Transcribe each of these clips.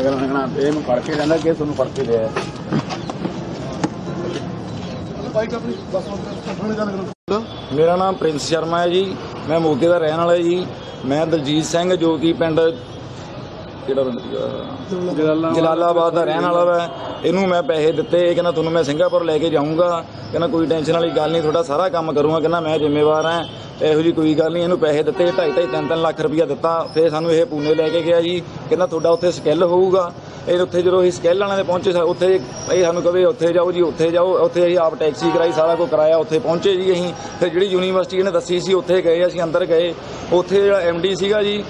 ਅਗਰ ਉਹਨੇ ਕਹਣਾ ਇਹ ਮੈਂ ਫੜ ਕੇ ਕਹਿੰਦਾ ਕਿ ਤੁਹਾਨੂੰ ਫੜ ਕੇ ਲਿਆ। ਬਾਈਕ ਆਪਣੀ ਬਸ ਥਾਣੇ ਗੱਲ ਕਰੋ ਮੇਰਾ ਨਾਮ ਪ੍ਰਿੰਸ ਸ਼ਰਮਾ ਹੈ ਜੀ। ਮੈਂ ਮੋਗੇ ਦਾ ਰਹਿਣ ਵਾਲਾ ਜੀ। ਮੈਂ ਦਲਜੀਤ ਸਿੰਘ ਜੋ ਕਿ ਪਿੰਡ ਕਿਹੜਾ ਪਿੰਡ ਜਲਾਲਾਬਾਦ ਦਾ ਰਹਿਣ ਵਾਲਾ ਵਾ। ਇਹਨੂੰ ਮੈਂ ਪੈਸੇ ਦਿੱਤੇ, ਇਹ ਕਹਿੰਦਾ ਤੁਹਾਨੂੰ ਮੈਂ ਸਿੰਗਾਪੁਰ ਲੈ ਕੇ ਜਾਊਂਗਾ। ਕਹਿੰਦਾ ਕੋਈ ਟੈਨਸ਼ਨ ਵਾਲੀ ਗੱਲ ਨਹੀਂ, ਤੁਹਾਡਾ ਸਾਰਾ ਕੰਮ ਕਰੂੰਗਾ। ਕਹਿੰਦਾ ਮੈਂ ਜ਼ਿੰਮੇਵਾਰ ਹਾਂ, ਇਹੋ ਜੀ ਕੋਈ ਗੱਲ ਨਹੀਂ, ਇਹਨੂੰ ਪੈਸੇ ਦਿੱਤੇ 2.5 2.5 3 ਲੱਖ ਰੁਪਇਆ ਦਿੱਤਾ। ਫਿਰ ਸਾਨੂੰ ਇਹ ਪੂਨੇ ਲੈ ਕੇ ਗਿਆ ਜੀ। ਕਹਿੰਦਾ ਤੁਹਾਡਾ ਉੱਥੇ ਸਕਿੱਲ ਹੋਊਗਾ। ਇਹ ਉੱਥੇ ਜਦੋਂ ਅਸੀਂ ਸਕਿੱਲ ਵਾਲਿਆਂ ਦੇ ਪਹੁੰਚੇ, ਸਾ- ਉੱਥੇ ਇਹ ਸਾਨੂੰ ਕਹੇ ਉੱਥੇ ਜਾਓ ਜੀ, ਉੱਥੇ ਜਾਓ। ਉੱਥੇ ਅਸੀਂ ਆਪ ਟੈਕਸੀ ਕਰਾਈ, ਸਾਰਾ ਕੁਝ ਕਰਾਇਆ, ਉੱਥੇ ਪਹੁੰਚੇ ਜੀ ਅਸੀਂ। ਫਿਰ ਜਿਹੜੀ ਯੂਨੀਵਰਸਿਟੀ ਇਹਨੇ ਦੱਸੀ ਸੀ, ਉੱਥੇ ਗਏ, ਅਸੀਂ ਅੰਦਰ ਗਏ। ਉੱਥੇ ਜਿਹੜਾ ਡੀ ਸੀਗਾ ਜੀ,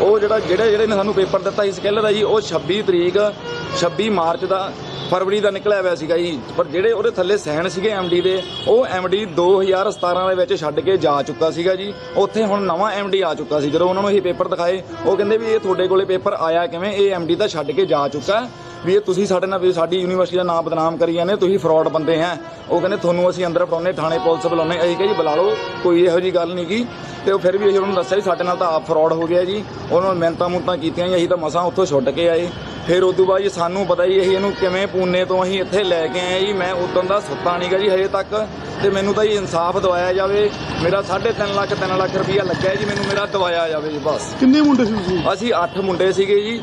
ਉਹ ਜਿਹੜਾ ਜਿਹੜੇ ਜਿਹੜੇ ਨੇ ਸਾਨੂੰ ਪੇਪਰ ਦਿੱਤਾ ਸੀ ਸਕਿੱਲ ਦਾ ਜੀ, ਉਹ 26 ਤਰੀਕ 26 ਮਾਰਚ ਦਾ ਫਰਵਰੀ ਦਾ ਨਿਕਲਿਆ ਹੋਇਆ ਸੀਗਾ ਜੀ। ਪਰ ਜਿਹੜੇ ਉਹਦੇ ਥੱਲੇ ਸਹਿਣ ਸੀਗੇ ਡੀ ਦੇ, ਉਹ ਡੀ 2017 ਦੇ ਵਿੱਚ ਛੱਡ ਕੇ ਜਾ ਚੁੱਕਾ ਸੀਗਾ ਜੀ। ਉੱਥੇ ਹੁਣ ਨਵਾਂ ਡੀ ਆ ਚੁੱਕਾ ਸੀ। ਜਦੋਂ ਉਹਨਾਂ ਨੂੰ ਇਹ ਪੇਪਰ ਦਿਖਾਏ, ਉਹ ਕਹਿੰਦੇ ਵੀ ਇਹ ਤੁਹਾਡੇ ਕੋਲੇ ਪੇਪਰ ਆਇਆ ਕਿਵੇਂ? ਇਹ ਡੀ ਤਾਂ ਛੱਡ ਕੇ ਜਾ ਚੁੱਕਾ। ਵੀ ਇਹ ਤੁਸੀਂ ਸਾਡੇ ਨਾਲ, ਵੀ ਸਾਡੀ ਯੂਨੀਵਰਸਿਟੀ ਦਾ ਨਾਮ ਬਦਨਾਮ ਕਰੀ ਜਾਂਦੇ ਤੁਸੀਂ ਫਰਾਡ ਬੰਦੇ ਹੈ ਉਹ ਕਹਿੰਦੇ, ਤੁਹਾਨੂੰ ਅਸੀਂ ਅੰਦਰ ਫੜਾਉਣੇ ਥਾਣੇ ਪੁਲਿਸ ਬੁਲਾਉਣੇ ਅਸੀਂ ਕਿਹਾ ਜੀ, ਬੁਲਾ ਲਓ, ਕੋਈ ਇਹੋ ਜੀ ਗੱਲ ਨਹੀਂ ਕੀ ਤੇ ਉਹ ਫਿਰ ਵੀ ਅਸੀਂ ਉਹਨਾਂ ਨੂੰ ਦੱਸਿਆ ਜੀ ਸਾਡੇ ਨਾਲ ਤਾਂ ਆਪ ਫਰਾਡ ਹੋ ਗਿਆ ਜੀ। ਉਹਨਾਂ ਨੂੰ ਮਿਹਨਤਾਂ ਮੁਹਨਤਾਂ ਕੀਤੀਆਂ ਜੀ, ਅਸੀਂ ਤਾਂ ਮਸਾਂ ਉੱਥੋਂ ਛੁੱਟ ਕੇ ਆਏ। ਫਿਰ ਉਸ ਤੋਂ ਬਾਅਦ ਜੀ ਸਾਨੂੰ ਪਤਾ ਜੀ ਅਸੀਂ ਇਹਨੂੰ ਕਿਵੇਂ ਪੂਨੇ ਤੋਂ ਅਸੀਂ ਇੱਥੇ ਲੈ ਕੇ ਆਏ ਜੀ। ਮੈਂ ਉਦੋਂ ਦਾ ਸੁੱਤਾ ਨਹੀਂਗਾ ਜੀ ਹਜੇ ਤੱਕ ਤੇ ਮੈਨੂੰ ਤਾਂ ਜੀ ਇਨਸਾਫ ਦਵਾਇਆ ਜਾਵੇ। ਮੇਰਾ 3.5 ਲੱਖ 3 ਲੱਖ ਰੁਪਈਆ ਲੱਗਿਆ ਜੀ ਮੈਨੂੰ ਮੇਰਾ ਦਵਾਇਆ ਜਾਵੇ ਜੀ ਬਸ। ਕਿੰਨੇ ਮੁੰਡੇ ਸੀ ਤੁਸੀਂ? ਅਸੀਂ 8 ਮੁੰਡੇ ਸੀਗੇ ਜੀ।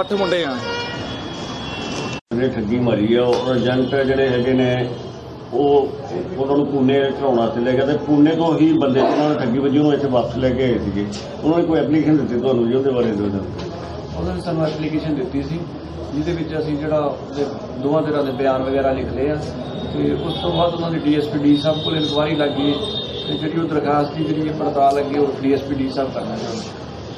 8 ਮੁੰਡੇ ਆ। ਨੇ ਠੱਗੀ ਮਾਰੀ ਆ ਔਰ ਏਜੰਟ ਜਿਹੜੇ ਹੈਗੇ ਨੇ ਉਹ ਉਹਨਾਂ ਨੂੰ ਪੂਨੇ ਚੜਾਉਣਾ ਤੇ ਲੈ ਗਿਆ ਤੇ ਪੂਨੇ ਤੋਂ ਹੀ ਬੰਦੇ ਜਿਹਨਾਂ ਨੇ ਠੱਗੀ ਵੱਜੀ ਉਹਨੂੰ ਇੱਥੇ ਵਾਪਸ ਲੈ ਕੇ ਆਏ ਸੀਗੇ। ਉਹਨਾਂ ਨੇ ਕੋਈ ਐਪਲੀਕੇਸ਼ਨ ਦਿੱਤੀ ਤੁਹਾਨੂੰ ਜੀ ਉਹਦੇ ਬਾਰੇ? ਦਿਓ ਜੀ ਉਹਨਾਂ ਨੇ ਸਾਨੂੰ ਐਪਲੀਕੇਸ਼ਨ ਦਿੱਤੀ ਸੀ ਜਿਹਦੇ ਵਿੱਚ ਅਸੀਂ ਜਿਹੜਾ ਉਹਦੇ ਦੋਵਾਂ ਤਰ੍ਹਾਂ ਦੇ ਬਿਆਨ ਵਗੈਰਾ ਲਿਖ ਲਏ ਆ। ਤੇ ਉਸ ਤੋਂ ਬਾਅਦ ਉਹਨਾਂ ਦੀ ਡੀਐਸਪੀ ਡੀ ਸਾਹਿਬ ਕੋਲ ਇਨਕੁਆਰੀ ਲੱਗੀ ਤੇ ਜਿਹੜੀ ਉਹ ਦਰਖਾਸਤ ਦੀ ਜਿਹੜੀ ਪੜਤਾਲ ਲੱਗੀ ਉਹ ਡੀਐਸਪੀ ਡੀ ਸਾਹਿਬ ਕਰਨਾ ਚਾਹੁੰਦੇ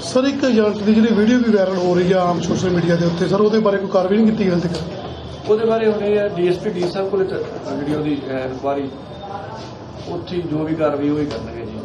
ਸਰ ਇੱਕ ਏਜੰਟ ਦੀ ਜਿਹੜੀ ਵੀਡੀਓ ਵੀ ਵਾਇਰਲ ਹੋ ਰਹੀ ਹੈ ਆਮ ਸੋਸ਼ਲ ਮੀਡੀਆ ਦੇ ਉੱਤੇ ਸਰ ਉਹਦੇ ਬਾਰੇ ਕੋਈ ਕਾਰਵਾਈ ਨਹੀਂ ਕੀਤੀ ਹਾਲੇ ਤੱਕ? ਉਹਦੇ ਬਾਰੇ ਉਹਨੇ ਡੀਐਸਪੀ ਡੀ ਸਾਹਿਬ ਕੋਲ ਜਿਹੜੀ ਉਹਦੀ ਇਨਕੁਆਰੀ। ਉੱਥੇ ਜੋ ਵੀ ਕਾਰਵਾਈ ਉਹ ਹੀ ਕਰਨਗੇ ਜੀ।